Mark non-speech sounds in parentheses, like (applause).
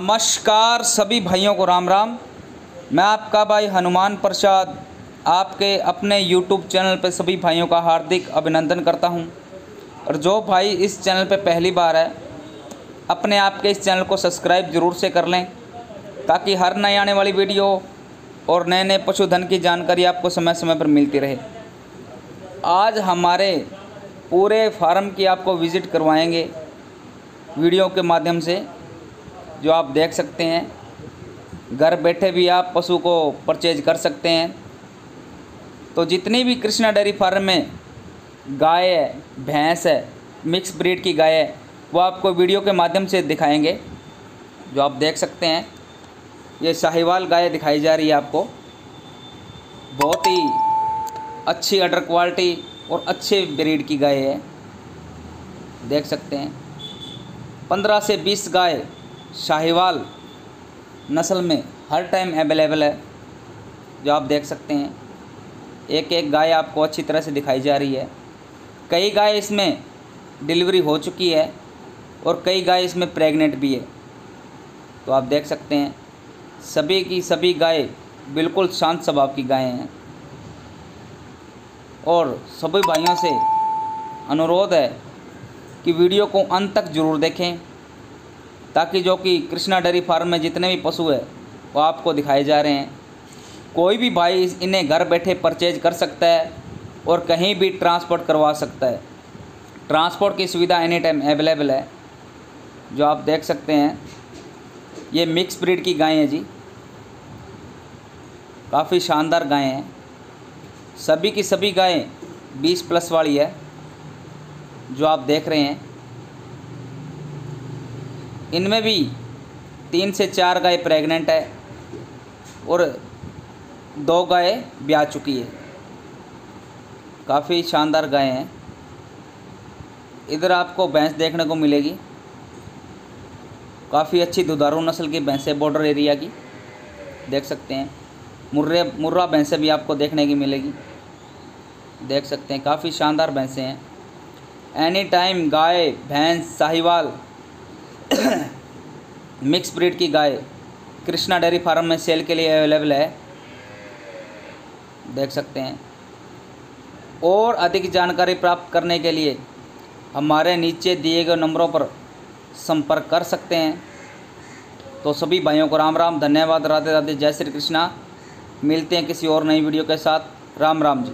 नमस्कार सभी भाइयों को राम राम। मैं आपका भाई हनुमान प्रसाद, आपके अपने YouTube चैनल पर सभी भाइयों का हार्दिक अभिनंदन करता हूँ। और जो भाई इस चैनल पर पहली बार है, अपने आप के इस चैनल को सब्सक्राइब ज़रूर से कर लें, ताकि हर नए आने वाली वीडियो और नए नए पशुधन की जानकारी आपको समय समय पर मिलती रहे। आज हमारे पूरे फार्म की आपको विज़िट करवाएँगे वीडियो के माध्यम से। जो आप देख सकते हैं, घर बैठे भी आप पशु को परचेज कर सकते हैं। तो जितनी भी कृष्णा डेयरी फार्म में गाय है, भैंस है मिक्स ब्रीड की गाय है, वो आपको वीडियो के माध्यम से दिखाएँगे, जो आप देख सकते हैं। ये साहिवाल गाय दिखाई जा रही है आपको। बहुत ही अच्छी अडर क्वालिटी और अच्छे ब्रीड की गाय है। देख सकते हैं। पंद्रह से बीस गाय शाहीवाल नस्ल में हर टाइम अवेलेबल है, जो आप देख सकते हैं। एक एक गाय आपको अच्छी तरह से दिखाई जा रही है। कई गाय इसमें डिलीवरी हो चुकी है और कई गाय इसमें प्रेग्नेंट भी है। तो आप देख सकते हैं, सभी की सभी गाय बिल्कुल शांत स्वभाव की गायें हैं। और सभी भाइयों से अनुरोध है कि वीडियो को अंत तक ज़रूर देखें। ताकि जो कि कृष्णा डेयरी फार्म में जितने भी पशु है, वो आपको दिखाए जा रहे हैं। कोई भी भाई इन्हें घर बैठे परचेज कर सकता है और कहीं भी ट्रांसपोर्ट करवा सकता है। ट्रांसपोर्ट की सुविधा एनी टाइम अवेलेबल है, जो आप देख सकते हैं। ये मिक्स ब्रीड की गाय हैं जी। काफ़ी शानदार गायें हैं। सभी की सभी गायें बीस प्लस वाली है, जो आप देख रहे हैं। इनमें भी तीन से चार गाय प्रेग्नेंट है और दो गाय ब्याह चुकी है। काफ़ी शानदार गाय हैं। इधर आपको भैंस देखने को मिलेगी। काफ़ी अच्छी दुधारू नस्ल की भैंसें बॉर्डर एरिया की, देख सकते हैं। मुर्रे मुर्रा भैंसें भी आपको देखने की मिलेगी। देख सकते हैं, काफ़ी शानदार भैंसें हैं। एनी टाइम गाय, भैंस, साहिवाल (coughs) मिक्स ब्रीड की गाय कृष्णा डेयरी फार्म में सेल के लिए अवेलेबल है। देख सकते हैं। और अधिक जानकारी प्राप्त करने के लिए हमारे नीचे दिए गए नंबरों पर संपर्क कर सकते हैं। तो सभी भाइयों को राम राम, धन्यवाद। राधे राधे जय श्री कृष्णा। मिलते हैं किसी और नई वीडियो के साथ। राम राम जी।